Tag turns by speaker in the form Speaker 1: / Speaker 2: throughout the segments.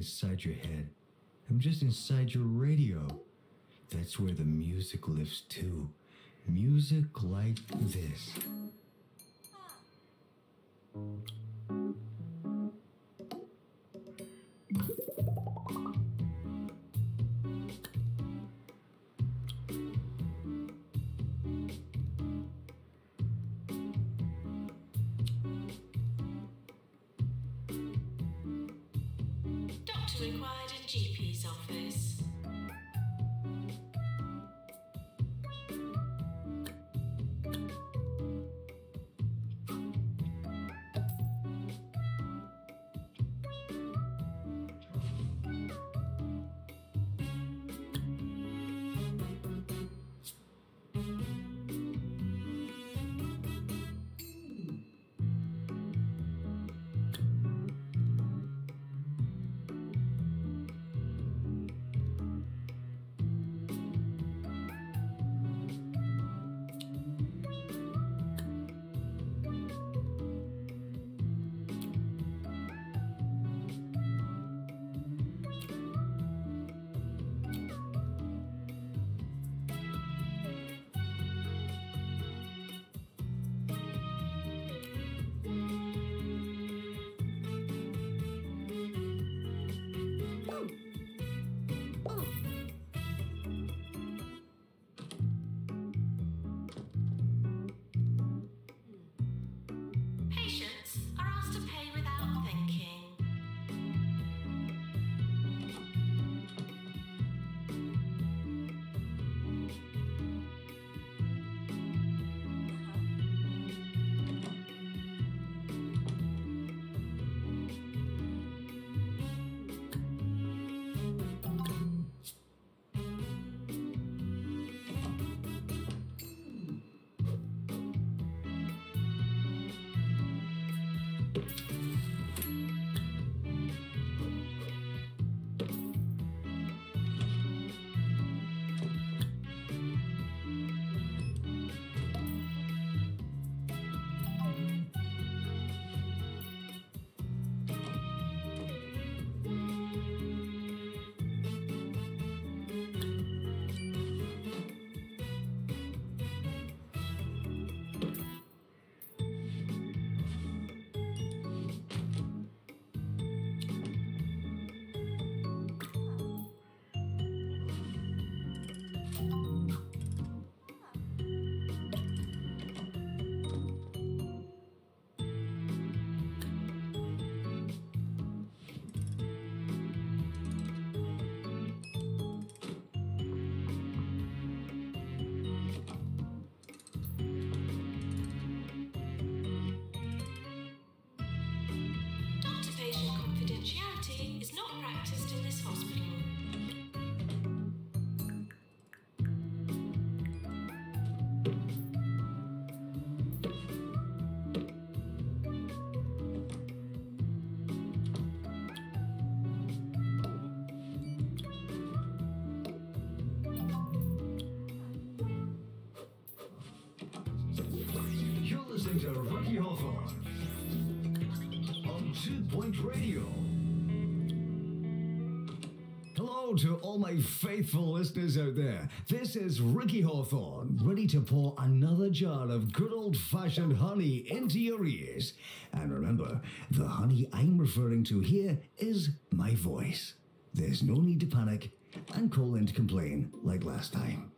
Speaker 1: inside your head. I'm just inside your radio. That's where the music lives too. Music like this.
Speaker 2: To
Speaker 1: all my faithful listeners out there. This is Ricky Hawthorne, ready to pour another jar of good old fashioned honey into your ears. And remember, the honey I'm referring to here is my voice. There's no need to panic and call in to complain like last time.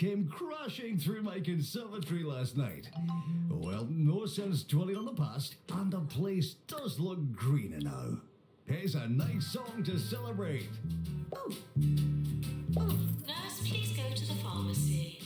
Speaker 1: Came crashing through my conservatory last night. Well, no sense dwelling on the past, and the place does look greener now. Here's a nice song to celebrate.
Speaker 2: Nurse, please go to the pharmacy.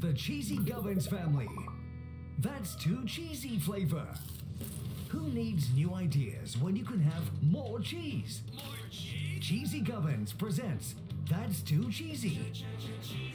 Speaker 1: The Cheesy Gubbins family. That's too cheesy flavor. Who needs new ideas when you can have more cheese?
Speaker 3: More cheese?
Speaker 1: Cheesy Gubbins presents That's Too Cheesy.
Speaker 3: Cheesy,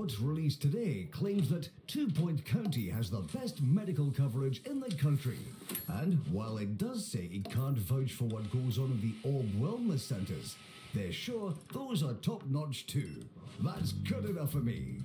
Speaker 1: A report released today claims that Two Point County has the best medical coverage in the country. And while it does say it can't vouch for what goes on in the Orb Wellness Centres, they're sure those are top notch too. That's good enough for me.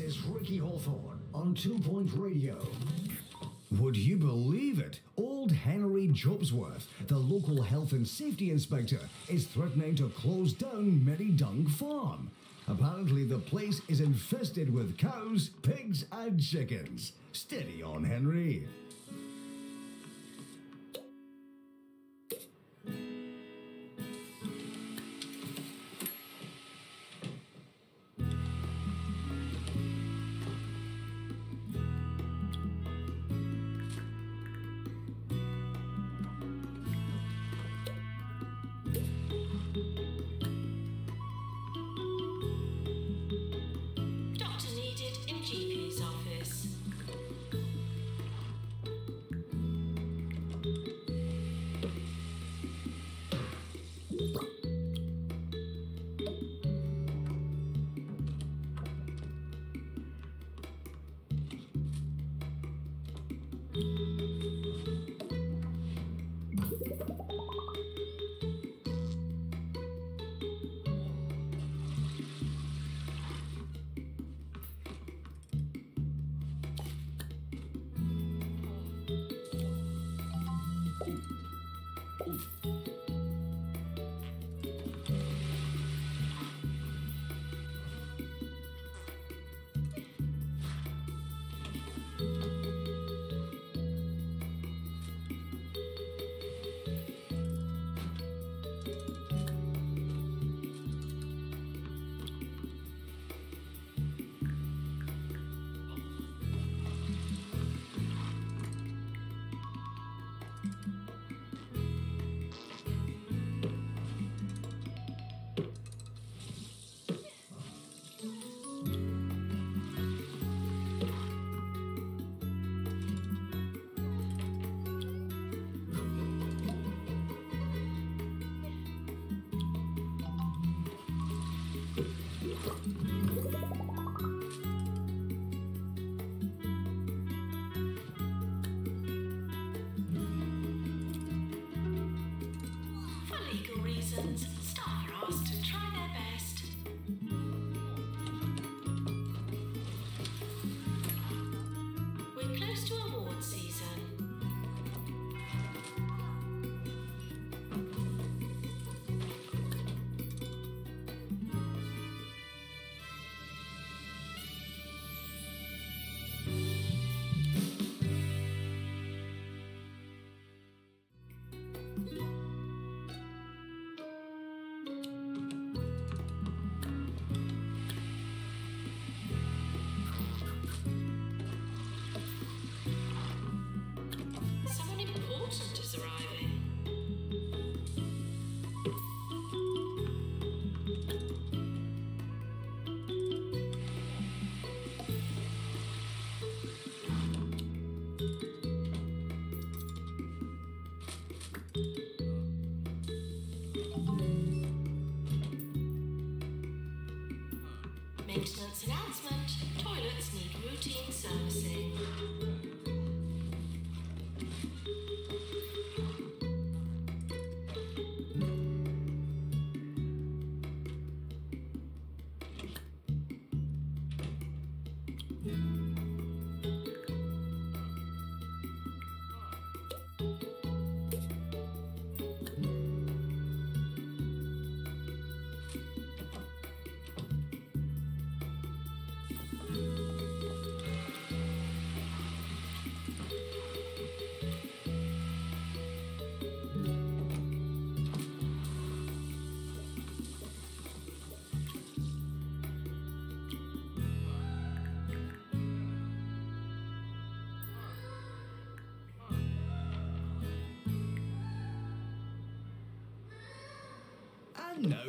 Speaker 1: This is Ricky Hawthorne on Two Point Radio. Would you believe it? Old Henry Jobsworth, the local health and safety inspector, is threatening to close down Merry Dung Farm. Apparently, the place is infested with cows, pigs, and chickens. Steady on, Henry.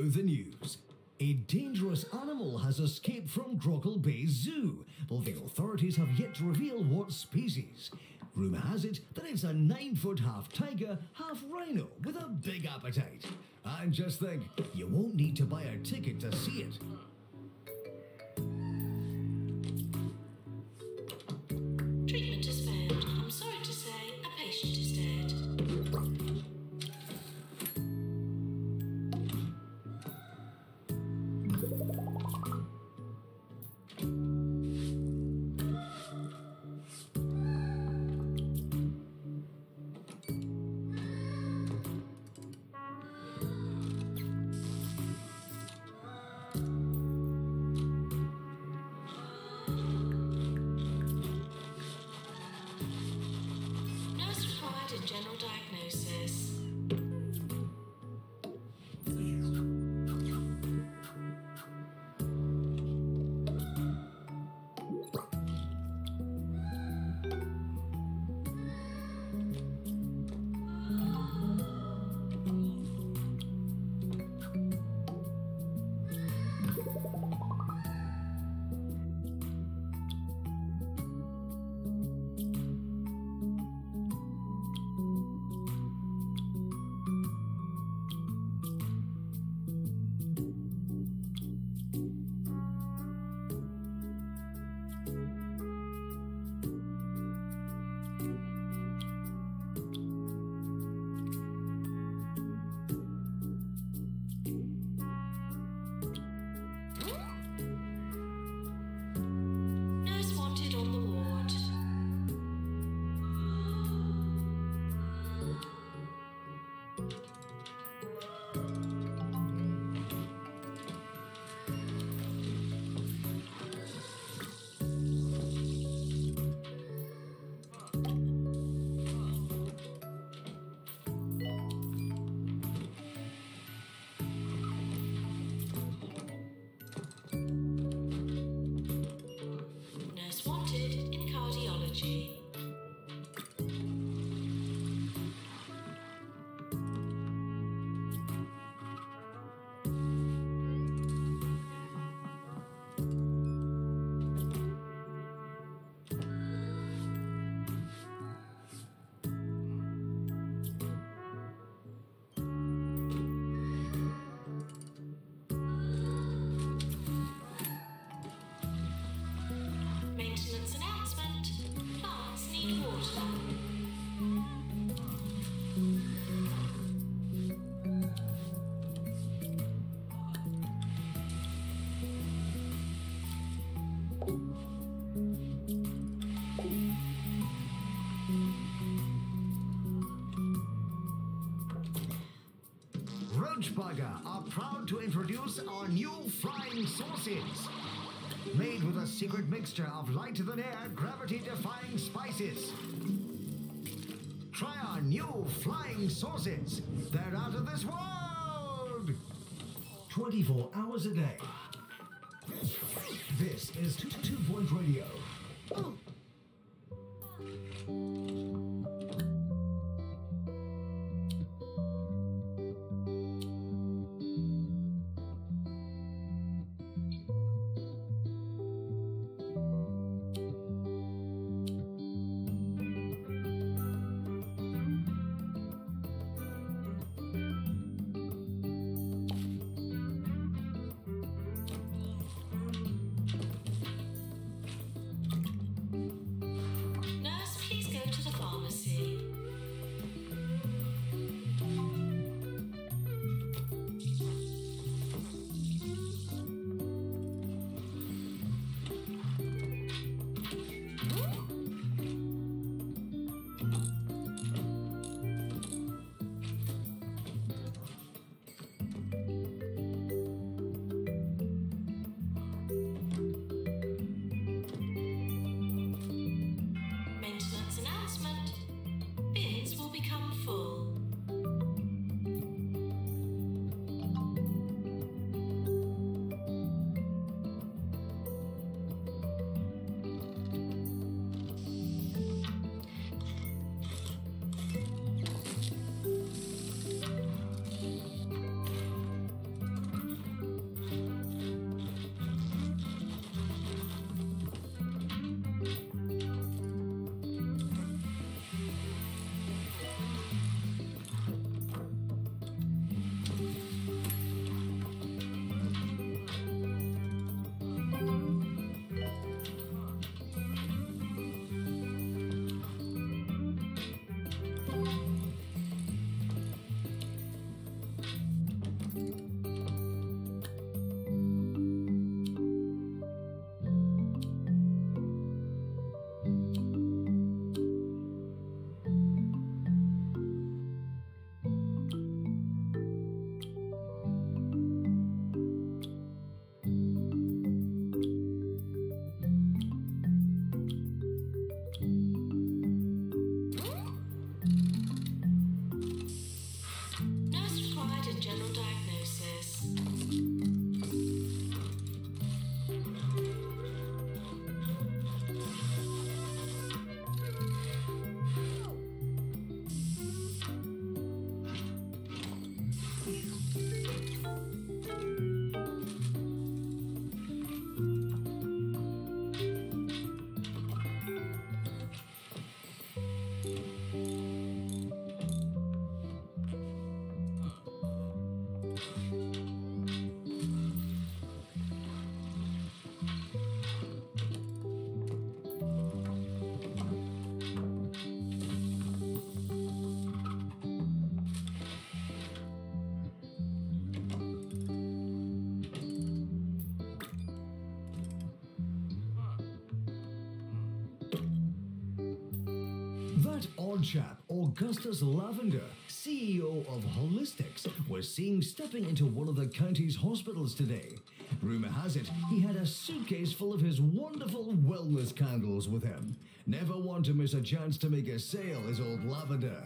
Speaker 1: The news. A dangerous animal has escaped from Grockle Bay Zoo, but the authorities have yet to reveal what species. Rumour has it that it's a nine foot half tiger, half rhino with a big appetite. And just think, you won't need to buy a ticket to see it. Roachburger are proud to introduce our new flying sauces. Made with a secret mixture of lighter than air, gravity defying spices. Try our new flying sauces. They're out of this world! 24 hours a day. This is Two, two Point Radio. Chap, Augustus Lavender, CEO of Holistics, was seen stepping into one of the county's hospitals today. Rumour has it he had a suitcase full of his wonderful wellness candles with him. Never want to miss a chance to make a sale is old Lavender.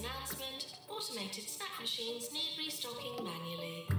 Speaker 2: announcement, automated snack machines need restocking manually.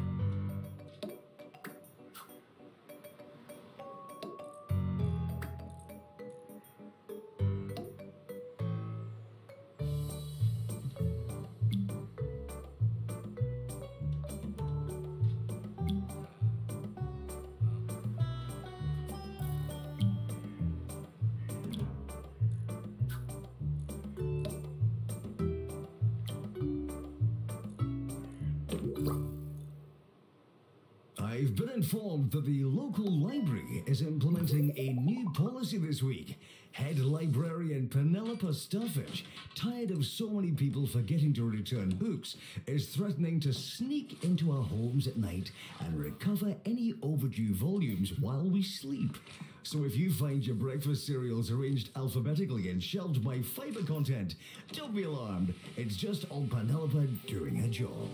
Speaker 1: Informed that the local library is implementing a new policy this week. Head librarian Penelope Stuffage, tired of so many people forgetting to return books, is threatening to sneak into our homes at night and recover any overdue volumes while we sleep. So if you find your breakfast cereals arranged alphabetically and shelved by fiber content, don't be alarmed. It's just old Penelope doing her job.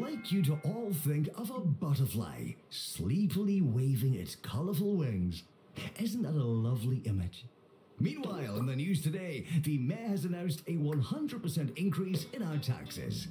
Speaker 1: Like you to all think of a butterfly sleepily waving its colorful wings. Isn't that a lovely image? Meanwhile, in the news today, the mayor has announced a 100% increase in our taxes.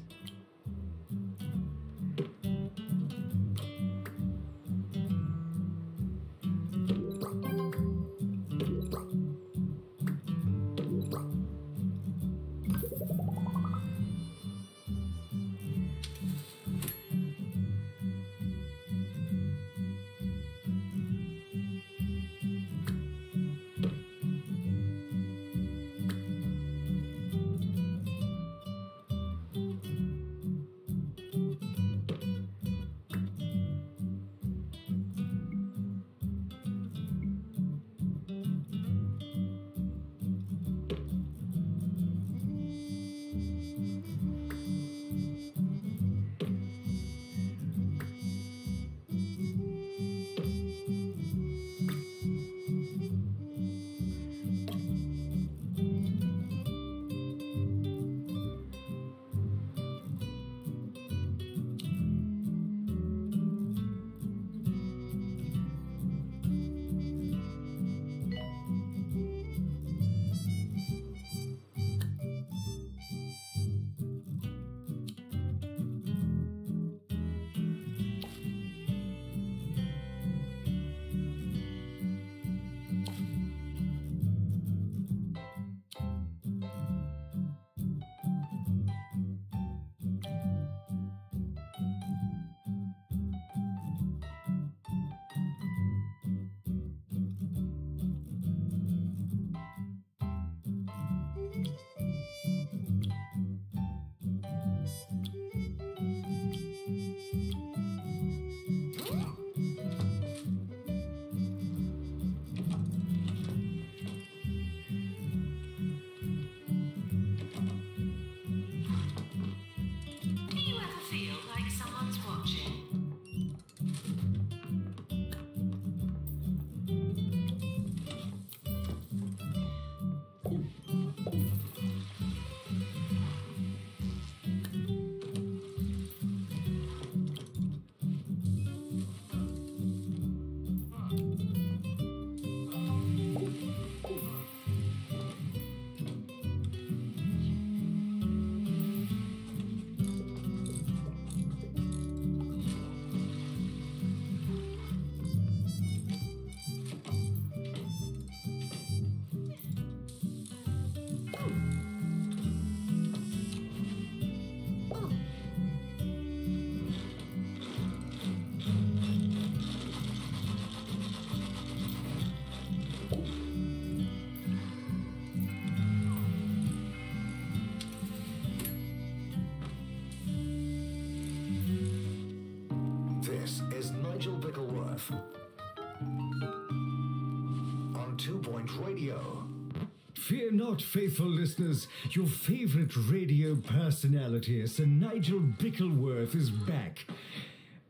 Speaker 1: Faithful listeners. Your favorite radio personality, Sir Nigel Bickleworth, is back.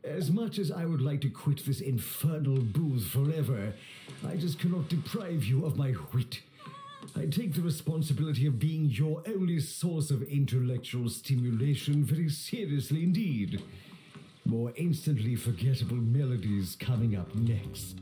Speaker 1: As much as I would like to quit this infernal booth forever, I just cannot deprive you of my wit. I take the responsibility of being your only source of intellectual stimulation very seriously indeed. More instantly forgettable melodies coming up next.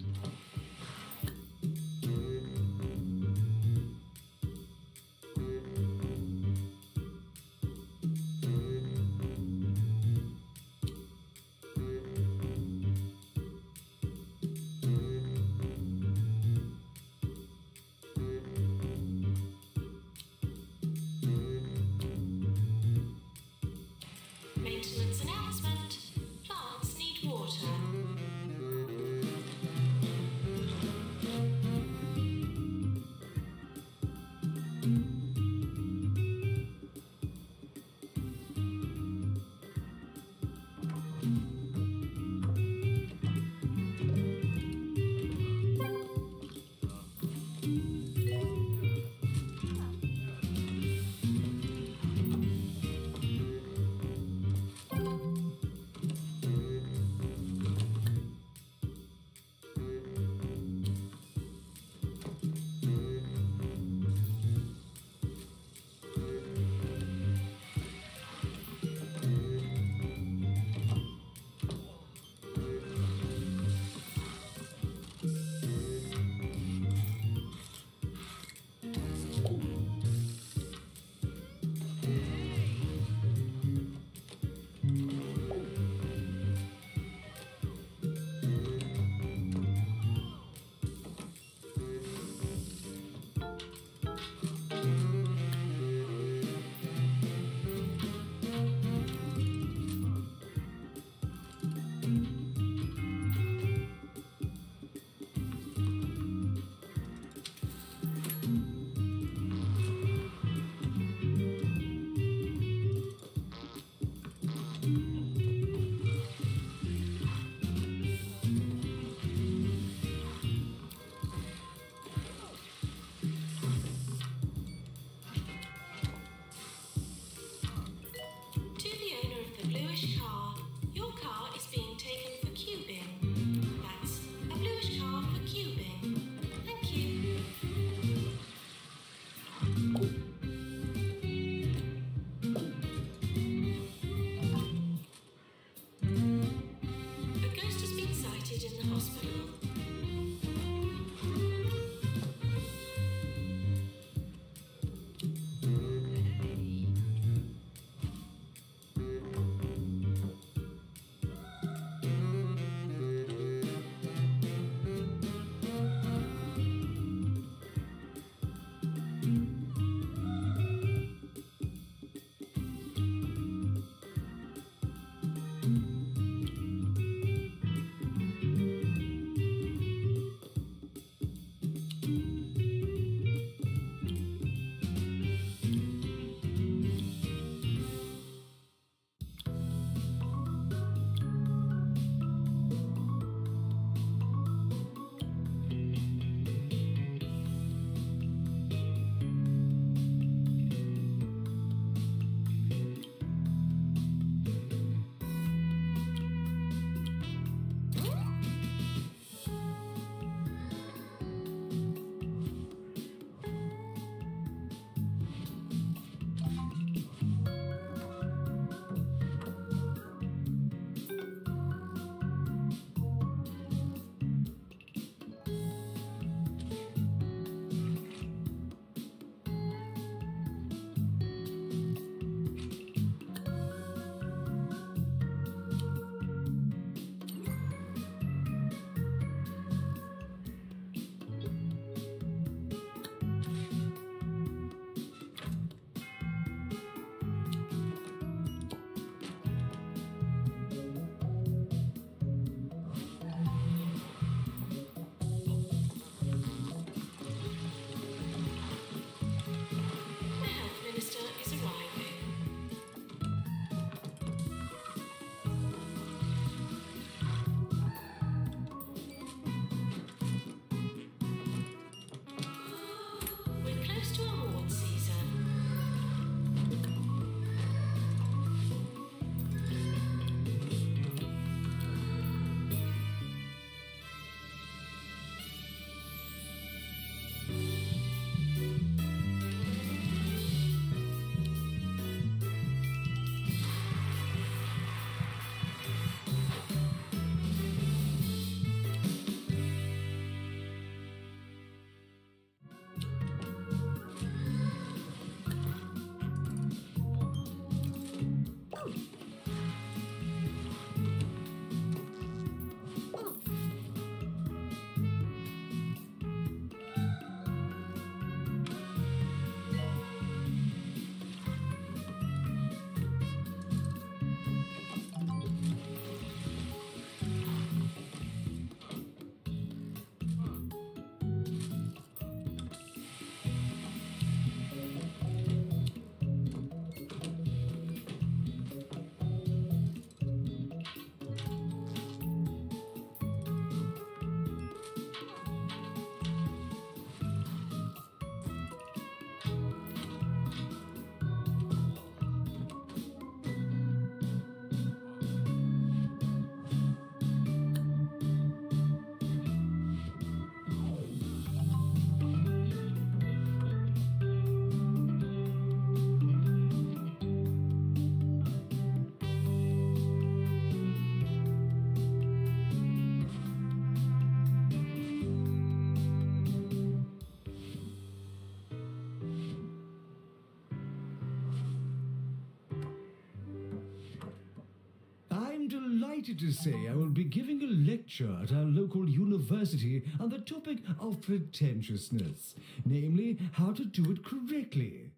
Speaker 1: Delighted to say I will be giving a lecture at our local university on the topic of pretentiousness, namely, how to do it correctly.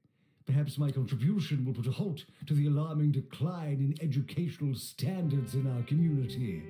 Speaker 1: Perhaps my contribution will put a halt to the alarming decline in educational standards in our community.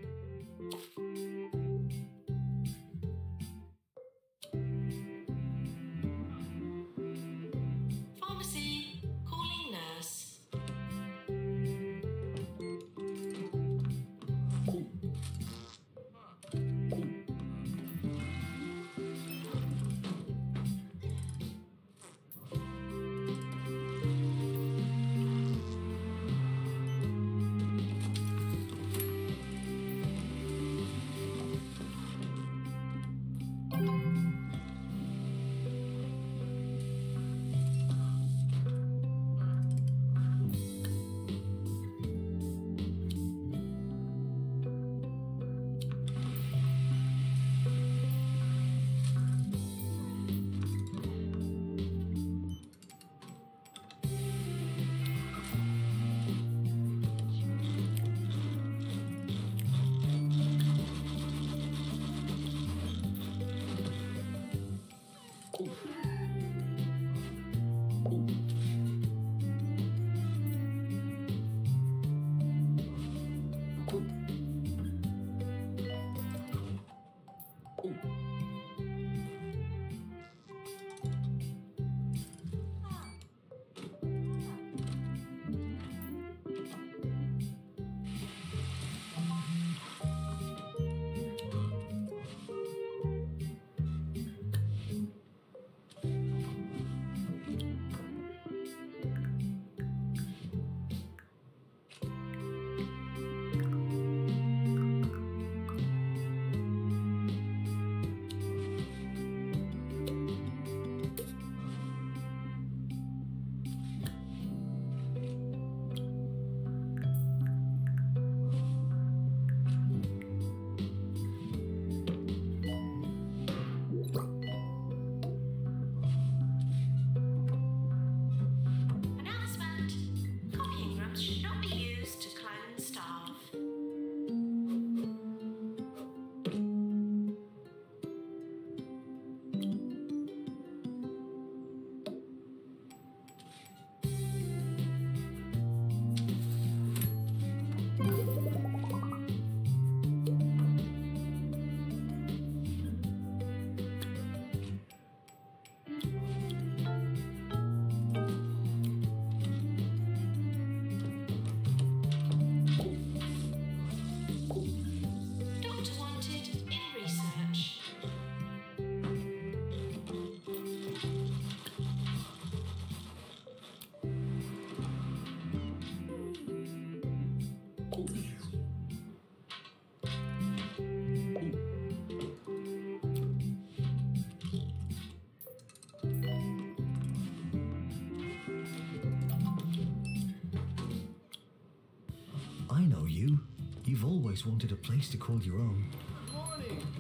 Speaker 1: Always wanted a place to call your own.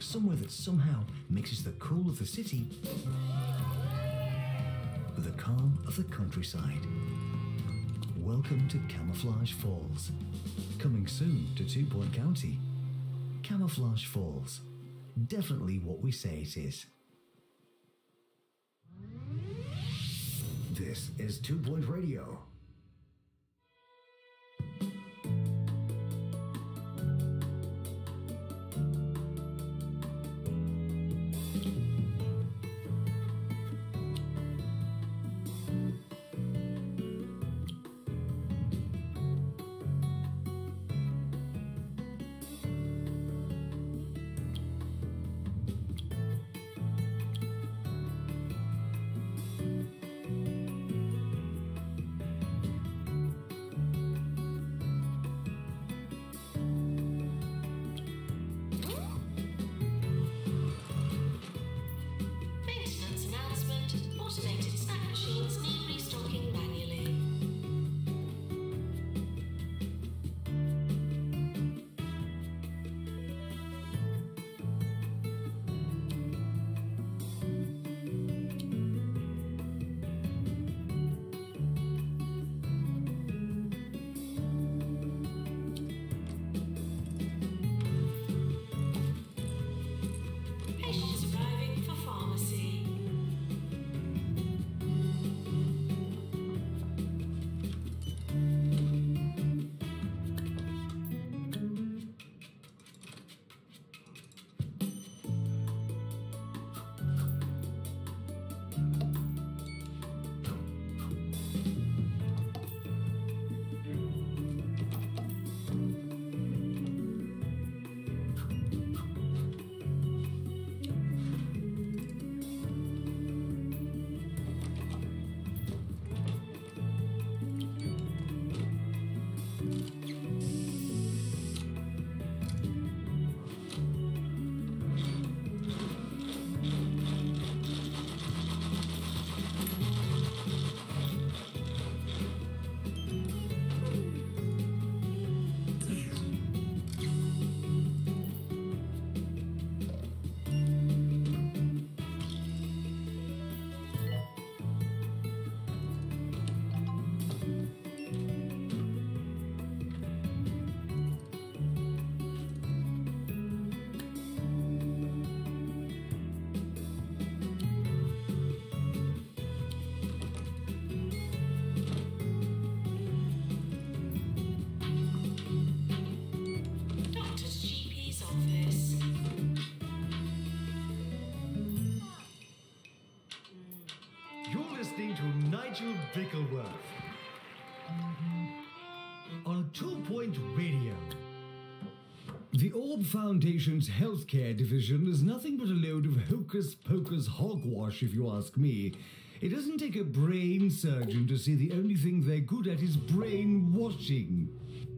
Speaker 1: Somewhere that somehow mixes the cool of the city with the calm of the countryside. Welcome to Camouflage Falls. Coming soon to Two Point County. Camouflage Falls. Definitely what we say it is. This is Two Point Radio. Foundation's healthcare division is nothing but a load of hocus pocus hogwash, if you ask me. It doesn't take a brain surgeon to see the only thing they're good at is brainwashing.
Speaker 2: Doctor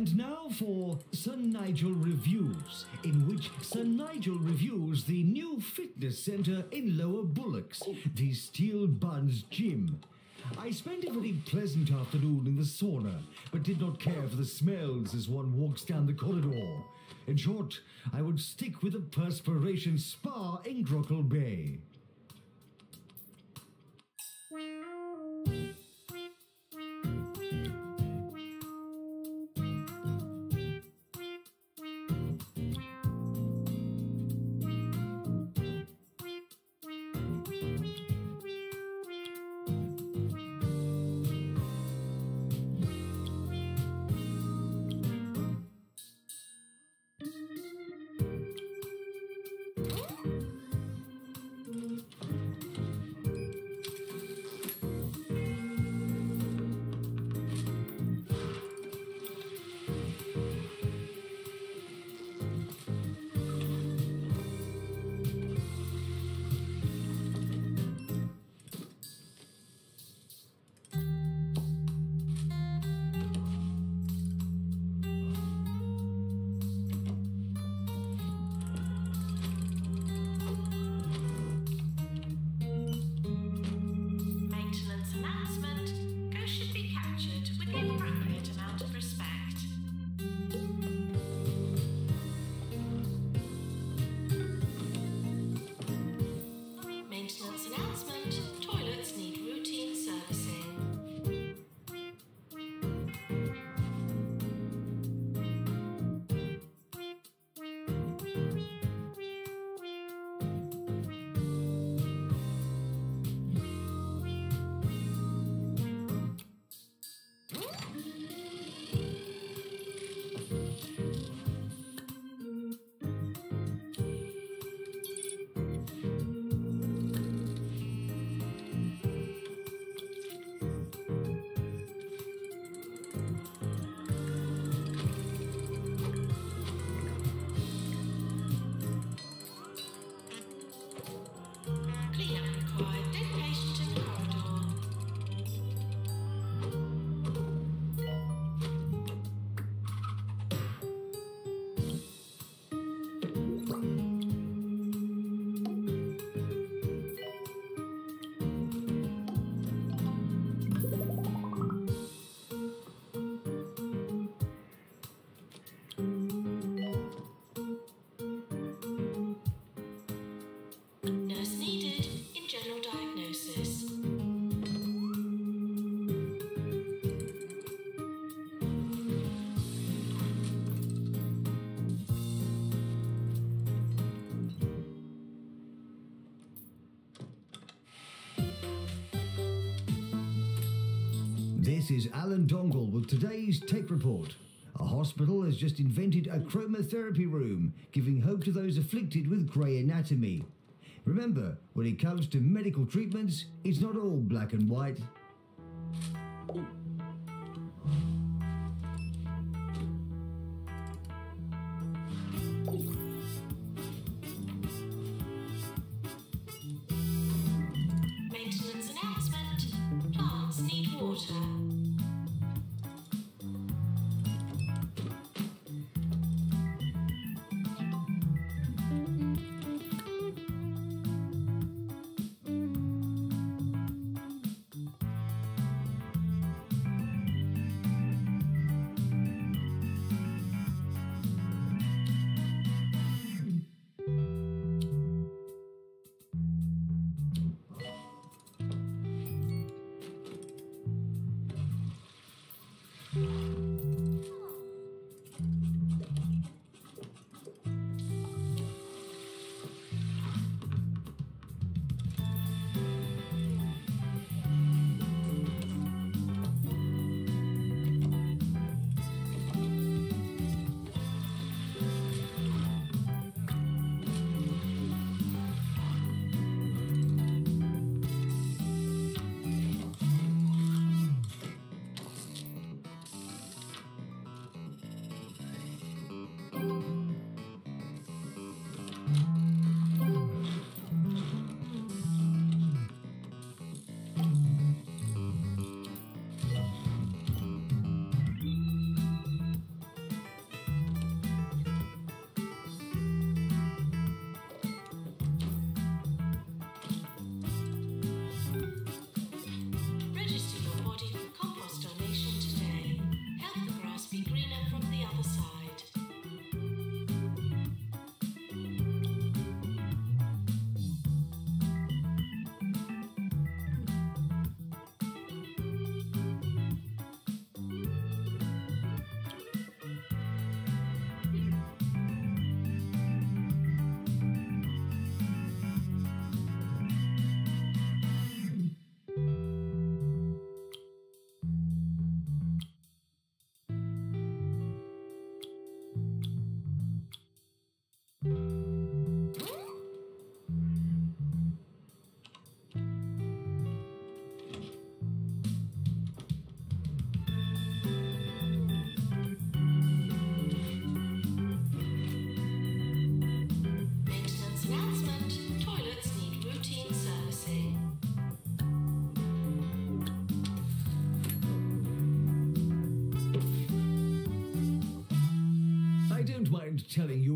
Speaker 1: And now for Sir Nigel Reviews, in which Sir Nigel reviews the new fitness centre in Lower Bullocks, the Steel Buns Gym. I spent a very pleasant afternoon in the sauna, but did not care for the smells as one walks down the corridor. In short, I would stick with the perspiration spa in Grockle Bay. This is Alan Dongle with today's Tech Report. A hospital has just invented a chromotherapy room, giving hope to those afflicted with grey anatomy. Remember, when it comes to medical treatments, it's not all black and white.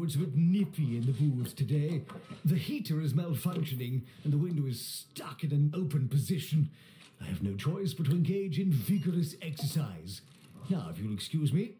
Speaker 1: It's a bit nippy in the booth today. The heater is malfunctioning and the window is stuck in an open position. I have no choice but to engage in vigorous exercise. Now, if you'll excuse me.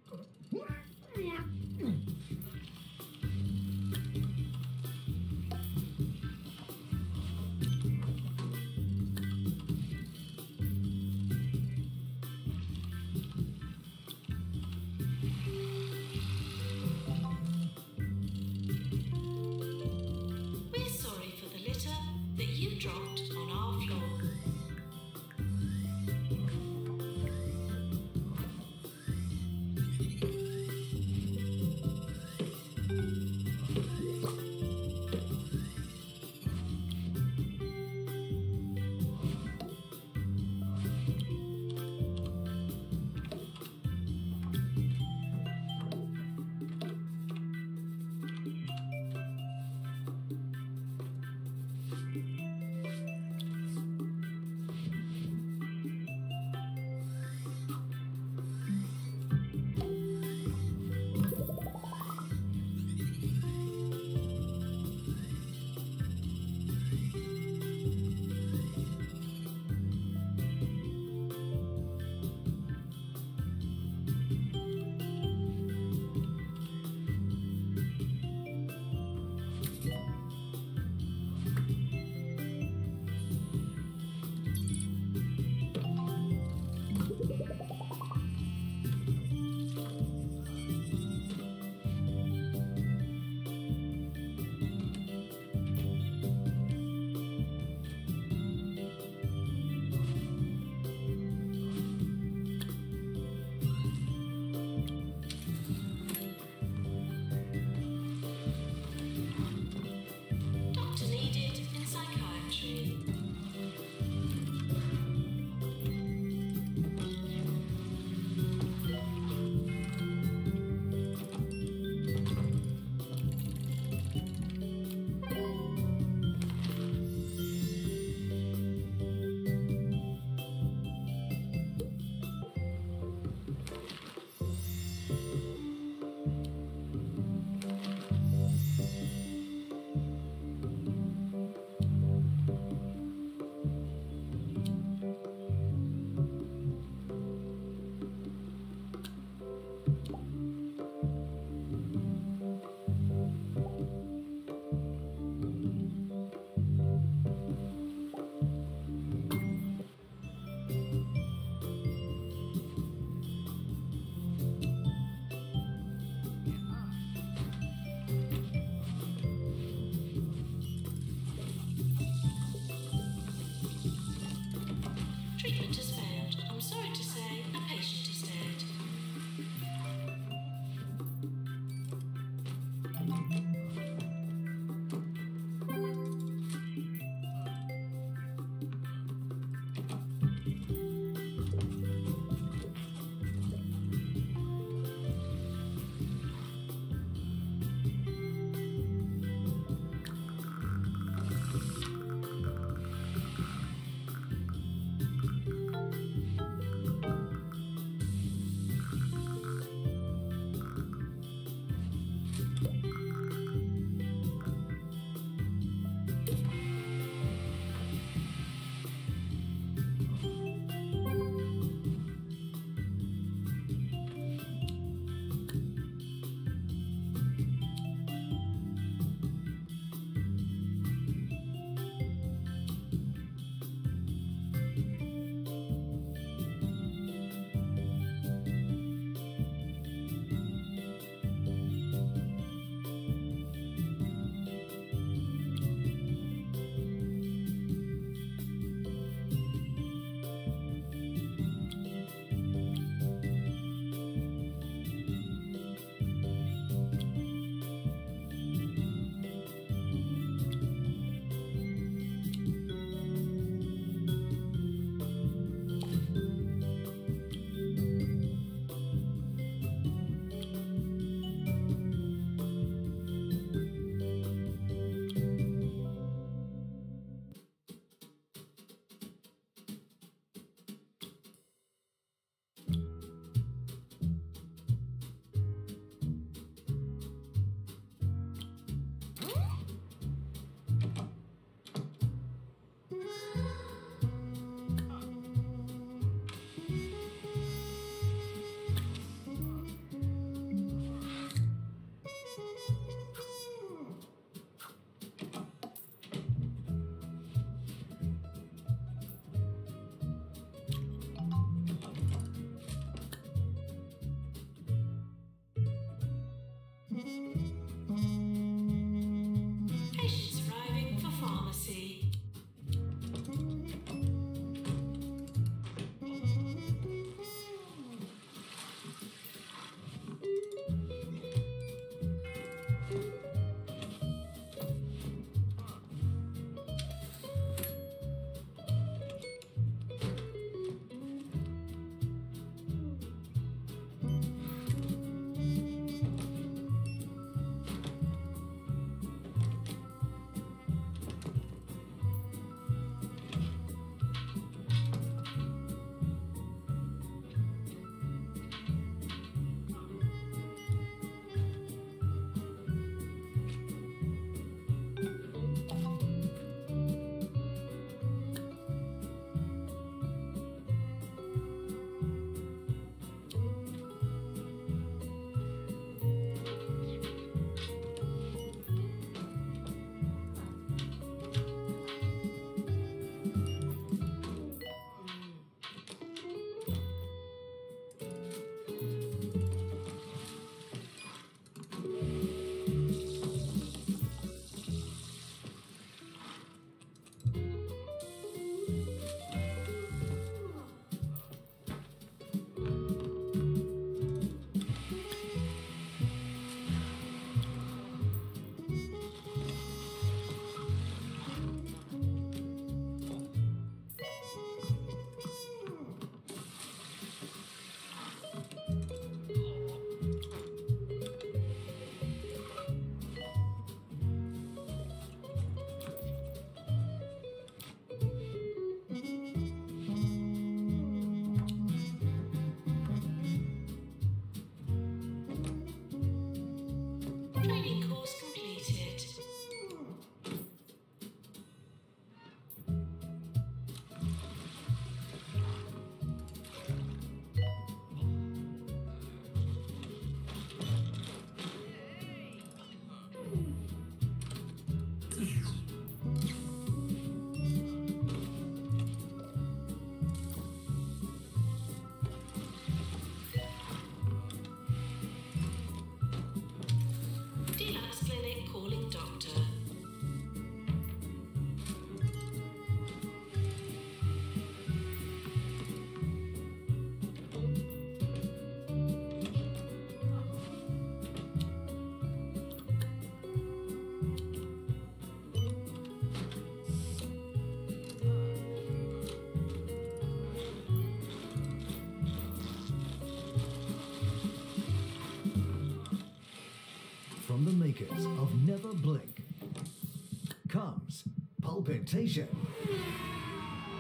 Speaker 1: Pulpitation.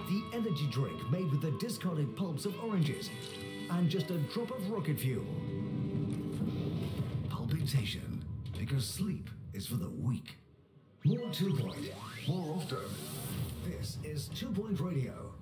Speaker 1: The energy drink made with the discarded pulps of oranges and just a drop of rocket fuel. Pulpitation, because sleep is for the weak. More Two Point, more often. This is Two Point Radio.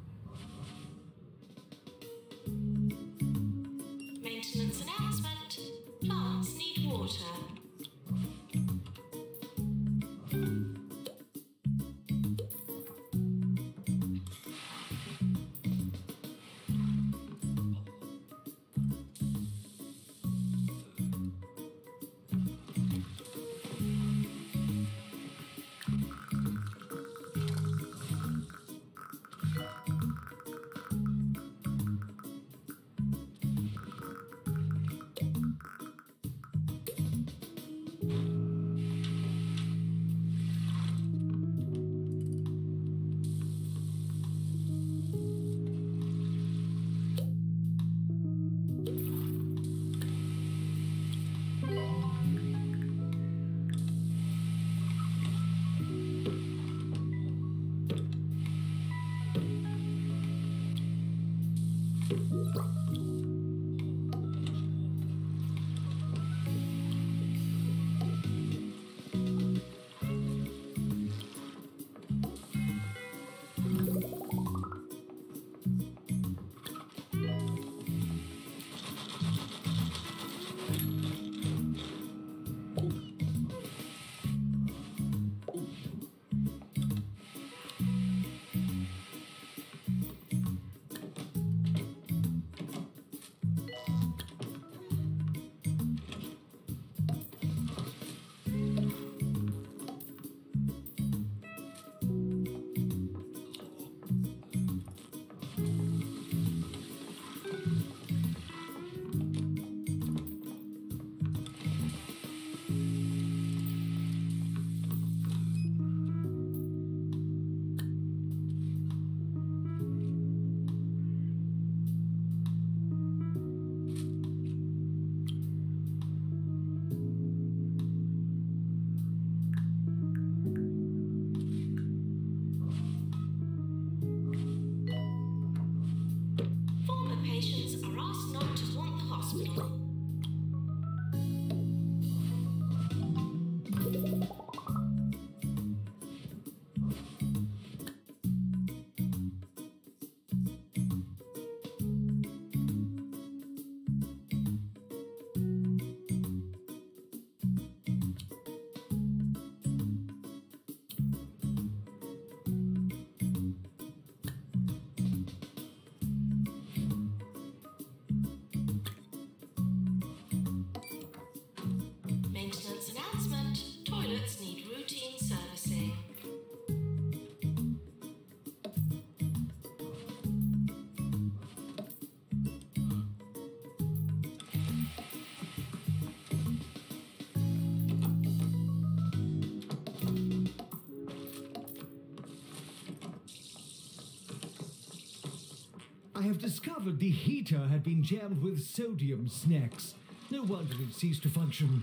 Speaker 1: I have discovered the heater had been jammed with sodium snacks. No wonder it ceased to function.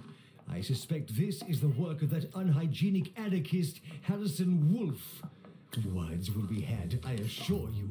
Speaker 1: I suspect this is the work of that unhygienic anarchist Harrison Wolf. Words will be had, I assure you.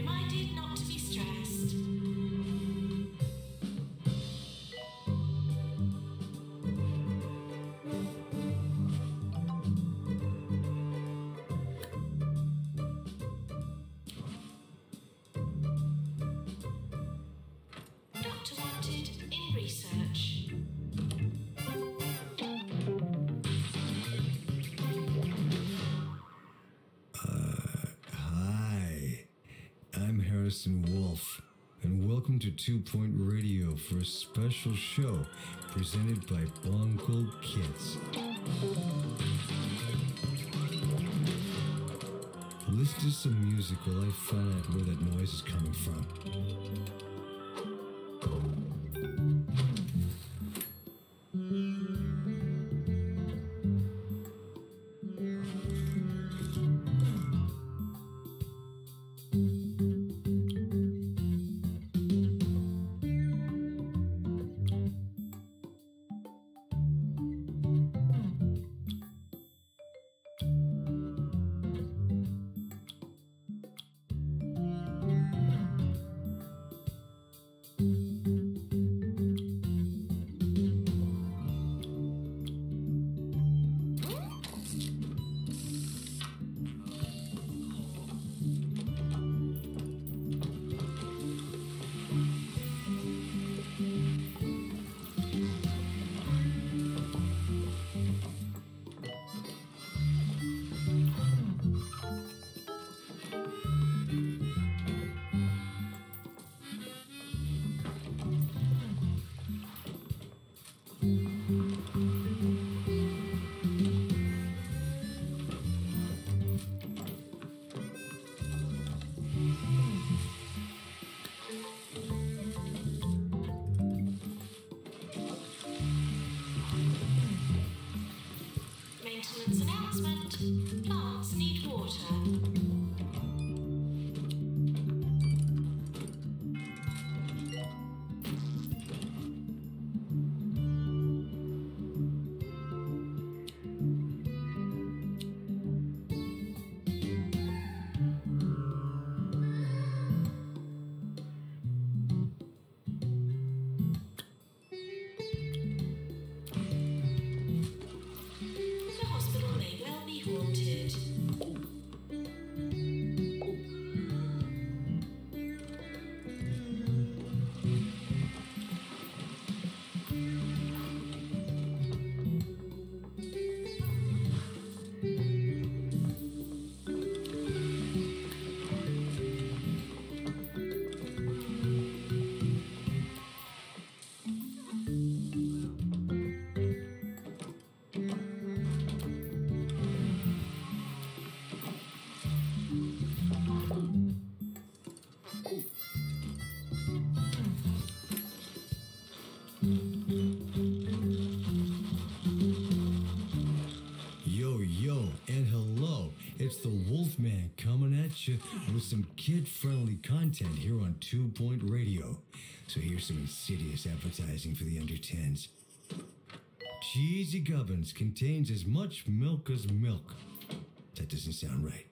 Speaker 2: reminded not to
Speaker 1: be stressed. Welcome to Two Point Radio for a special show presented by Bongo Kids. Listen to some music while I find out where that noise is coming from. Contains as much milk as milk. That doesn't sound right,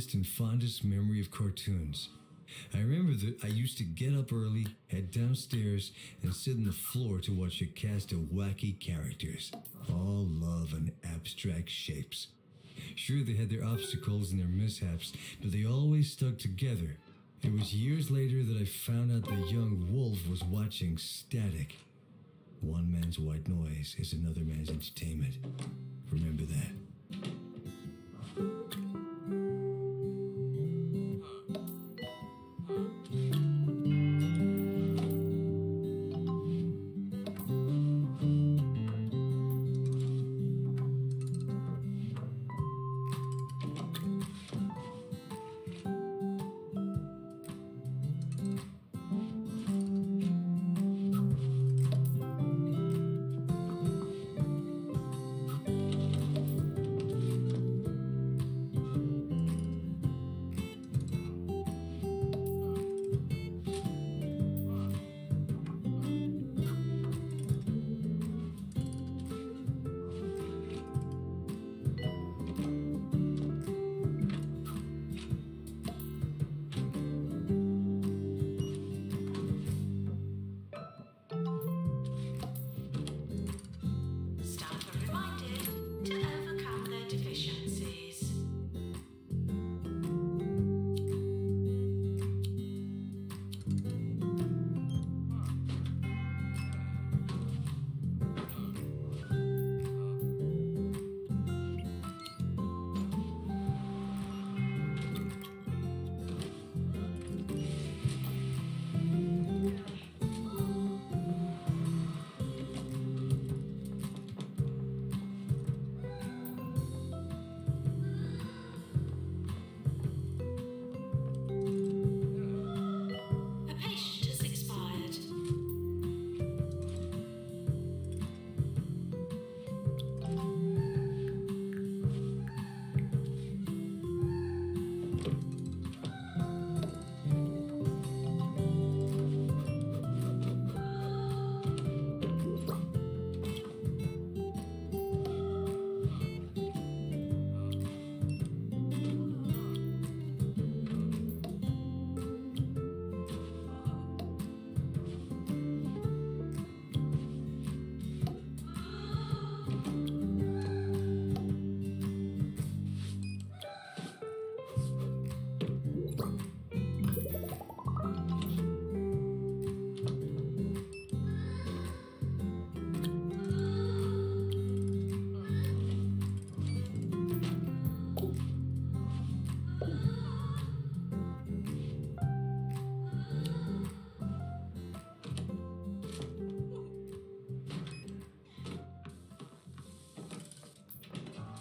Speaker 1: earliest and fondest memory of cartoons. I remember that I used to get up early, head downstairs, and sit on the floor to watch a cast of wacky characters, all love and abstract shapes. Sure, they had their obstacles and their mishaps, but they always stuck together. It was years later that I found out the young wolf was watching Static. One man's white noise is another man's entertainment. Remember that.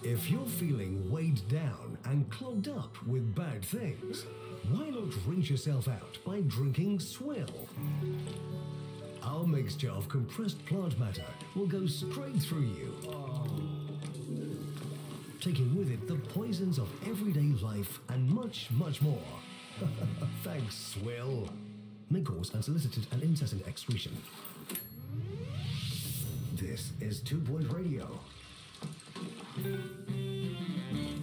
Speaker 1: If you're feeling weighed down and clogged up with bad things, why not rinse yourself out by drinking Swill? Our mixture of compressed plant matter will go straight through you, taking with it the poisons of everyday life and much, much more. Thanks, Swill. May cause unsolicited and incessant excretion. This is Two Point Radio.
Speaker 2: Prices are non-negotiable.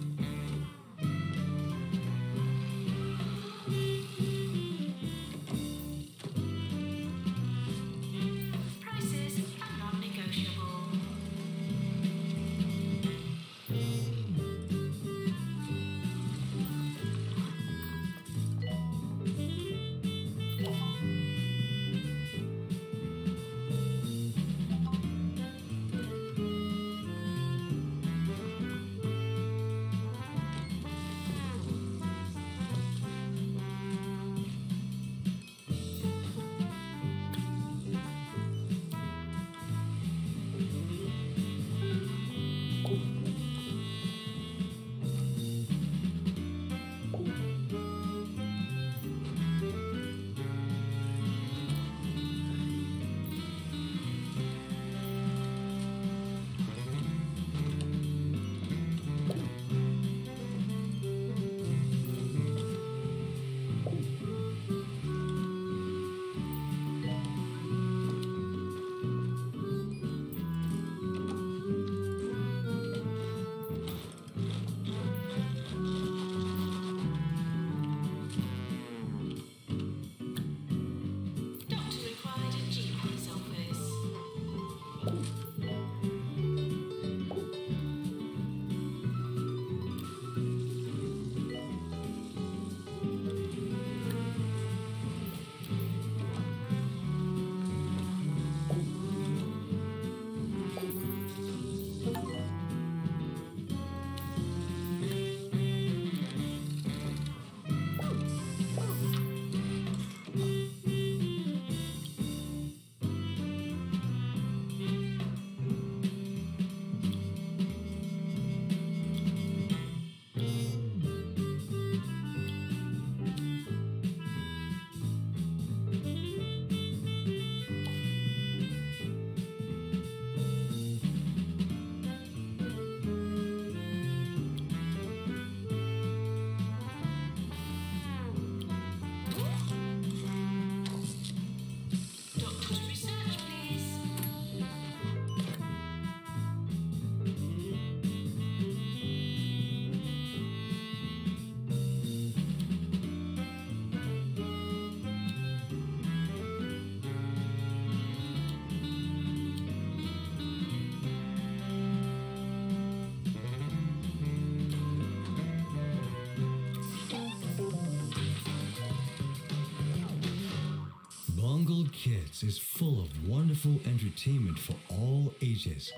Speaker 1: Full of wonderful entertainment for all ages,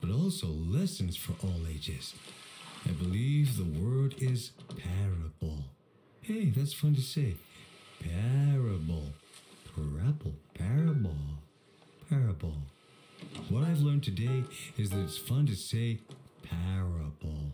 Speaker 1: but also lessons for all ages. I believe the word is parable. Hey, that's fun to say. Parable. Parable. Parable. Parable. What I've learned today is that it's fun to say parable.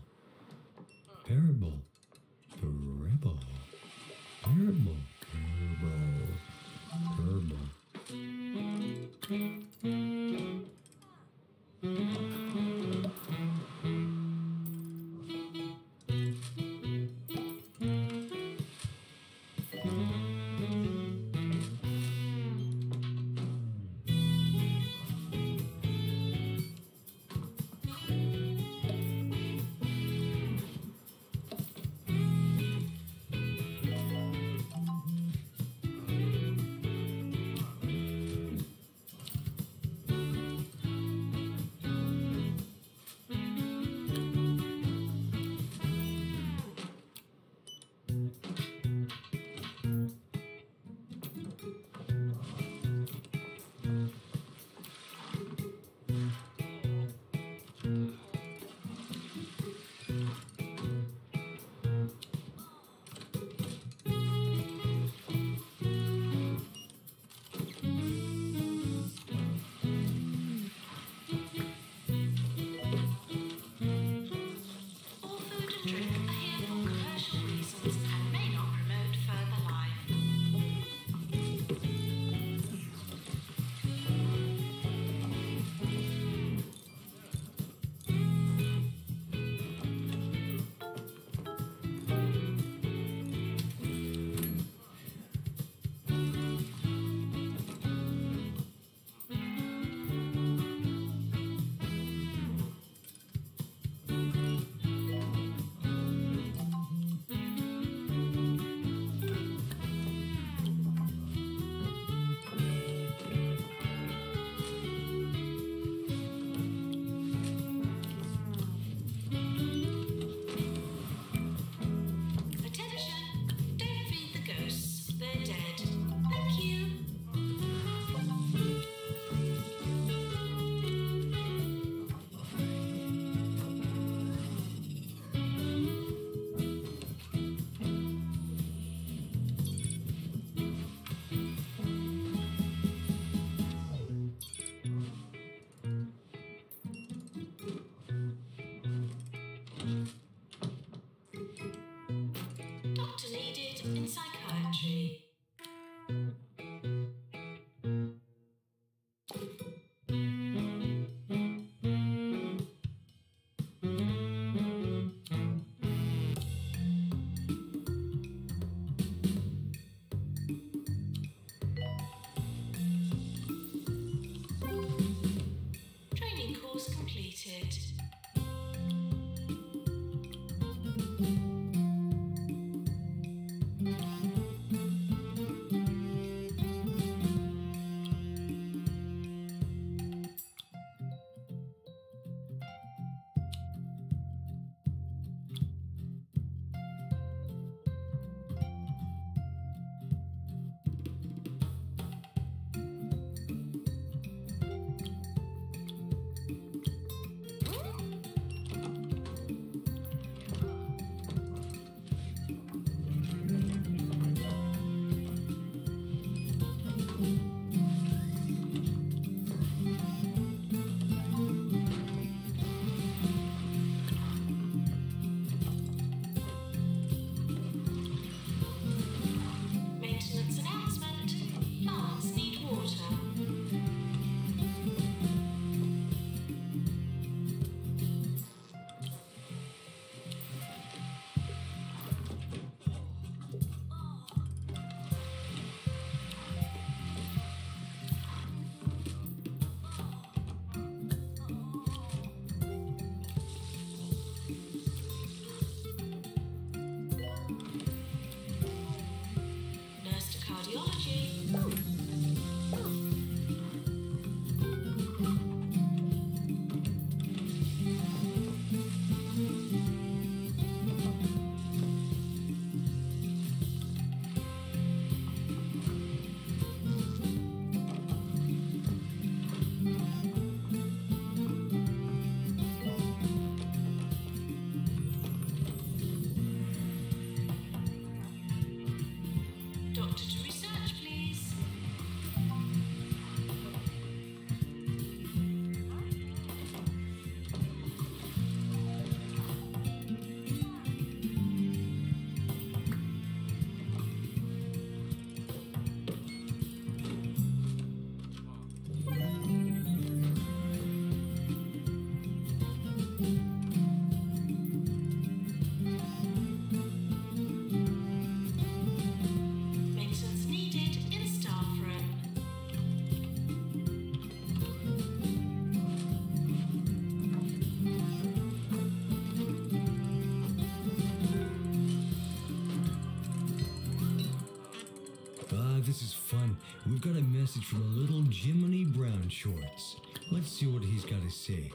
Speaker 1: Shorts. Let's see what he's got to say.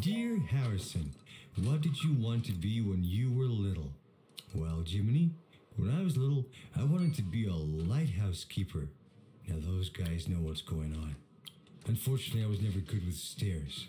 Speaker 1: Dear Harrison, what did you want to be when you were little? Well, Jiminy, when I was little, I wanted to be a lighthouse keeper. Now, those guys know what's going on. Unfortunately, I was never good with stairs.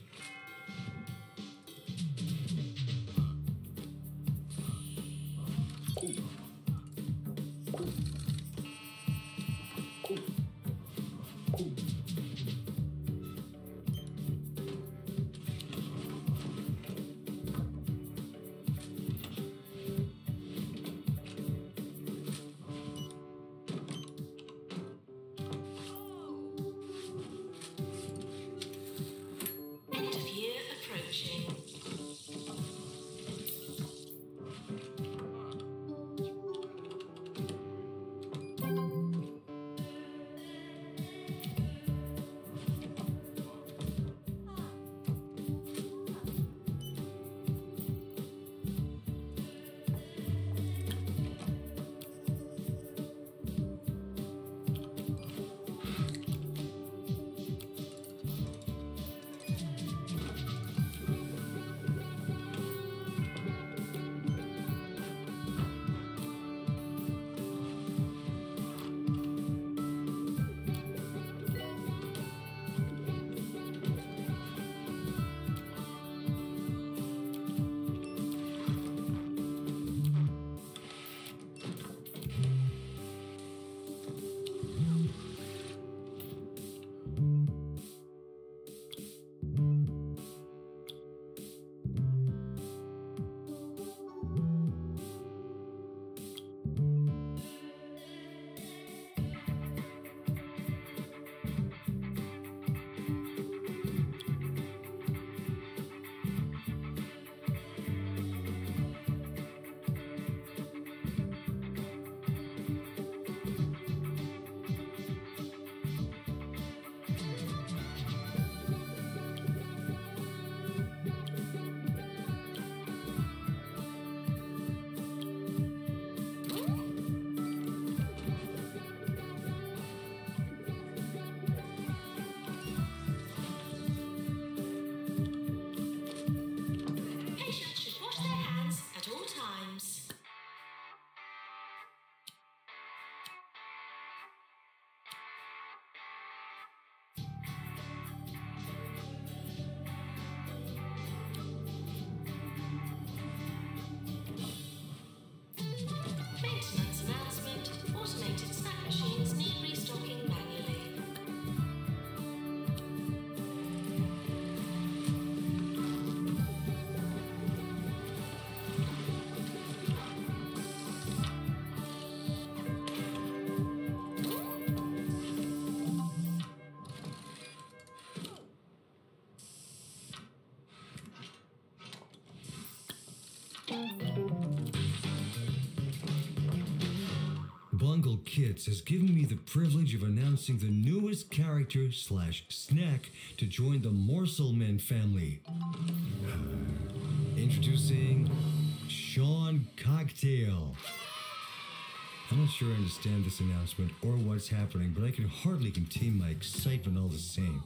Speaker 1: Bungle Kids has given me the privilege of announcing the newest character slash snack to join the Morselman family. Introducing Sean Cocktail. I'm not sure I understand this announcement or what's happening, but I can hardly contain my excitement all the same.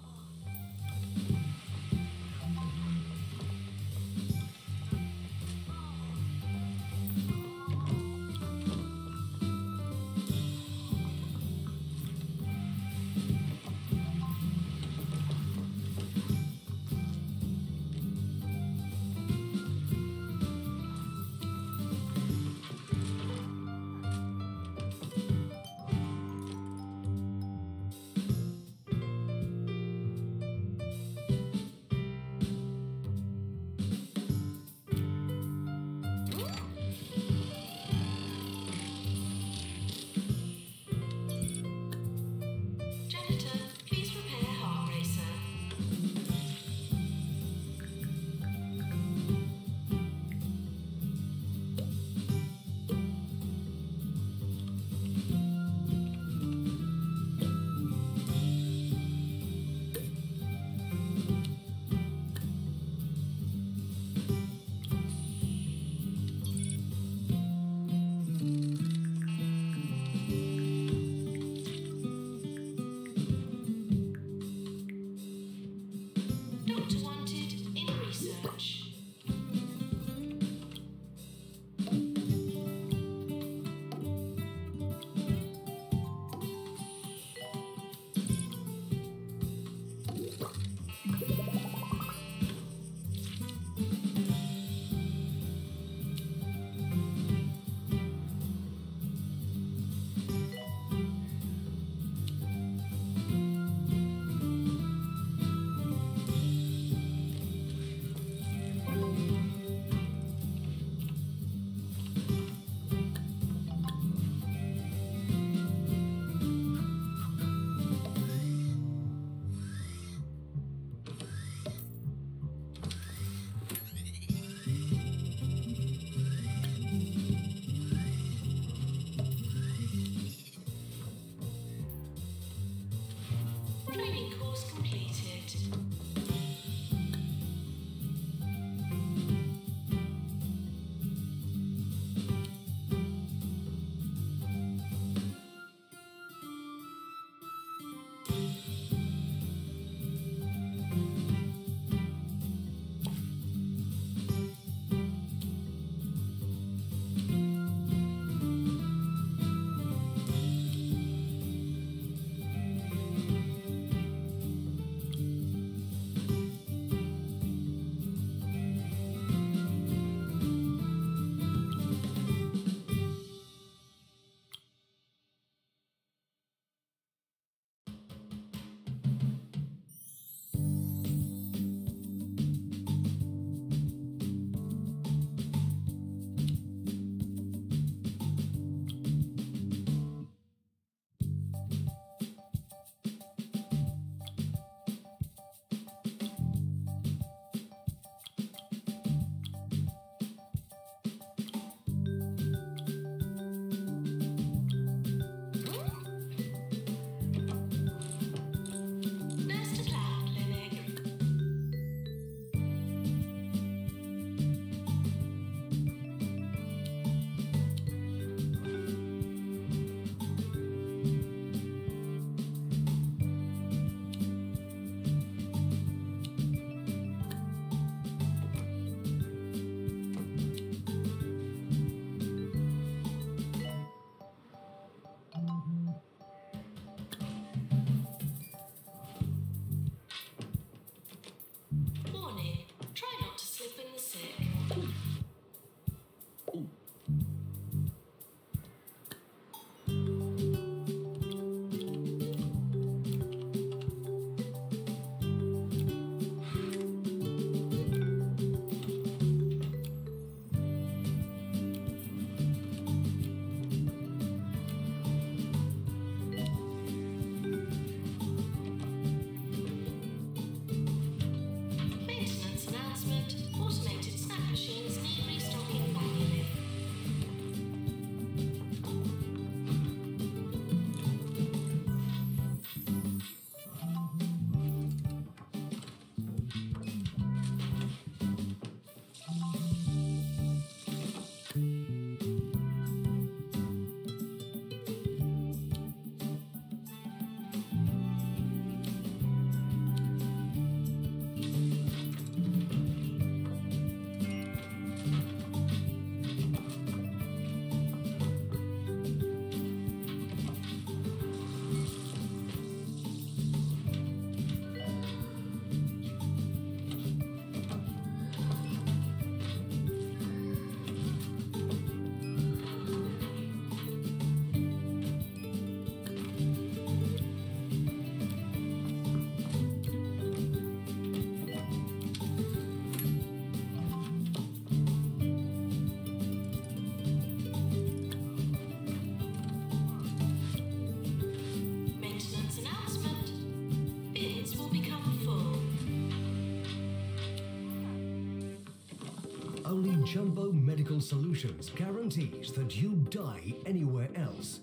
Speaker 2: Solutions guarantees that you die anywhere else.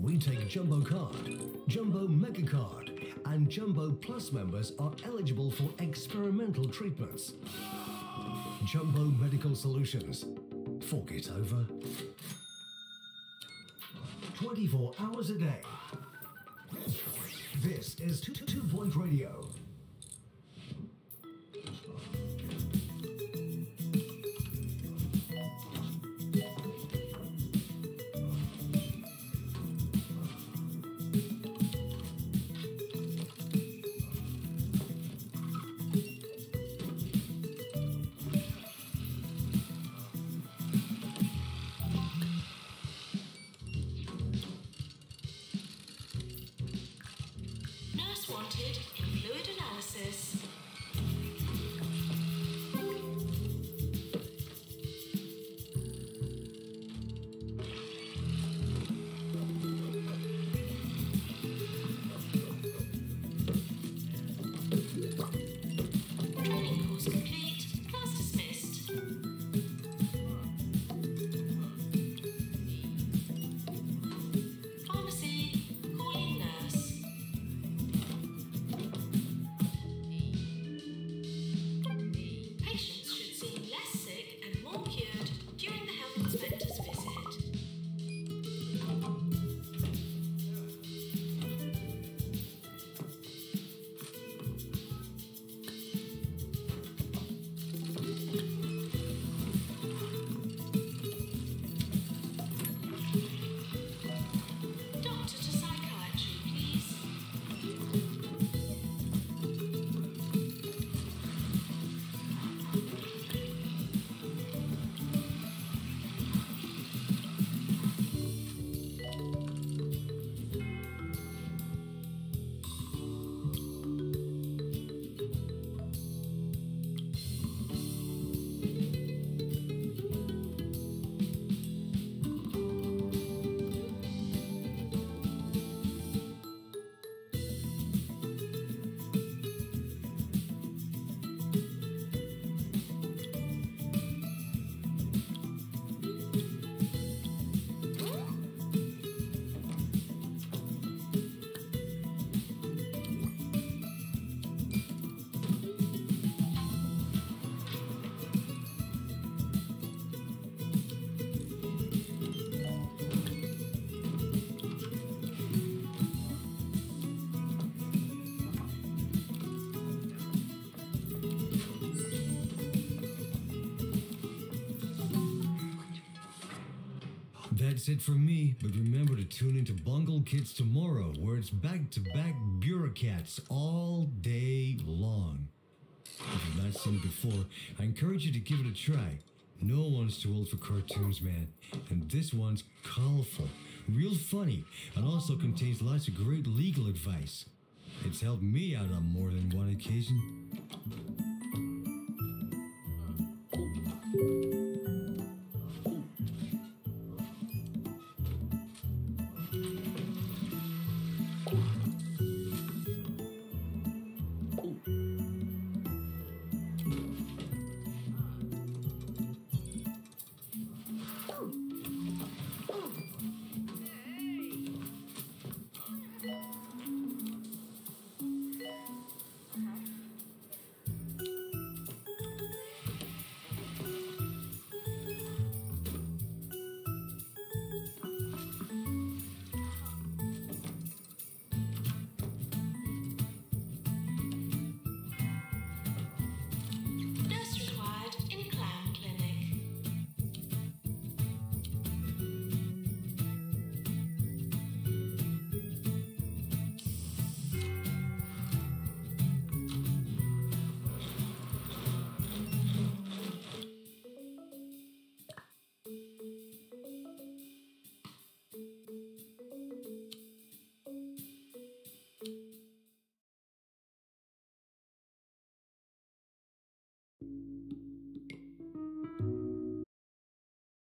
Speaker 2: We take Jumbo Card, Jumbo Mega Card, and Jumbo Plus members are eligible for experimental treatments. Jumbo Medical Solutions. Fork it over. 24 hours a day. This is Two, two Point Radio.
Speaker 1: That's it for me, but remember to tune into Bungle Kids tomorrow, where it's back to back Bureaucrats all day long. If you've not seen it before, I encourage you to give it a try. No one's too old for cartoons, man. And this one's colorful, real funny, and also contains lots of great legal advice. It's helped me out on more than one occasion.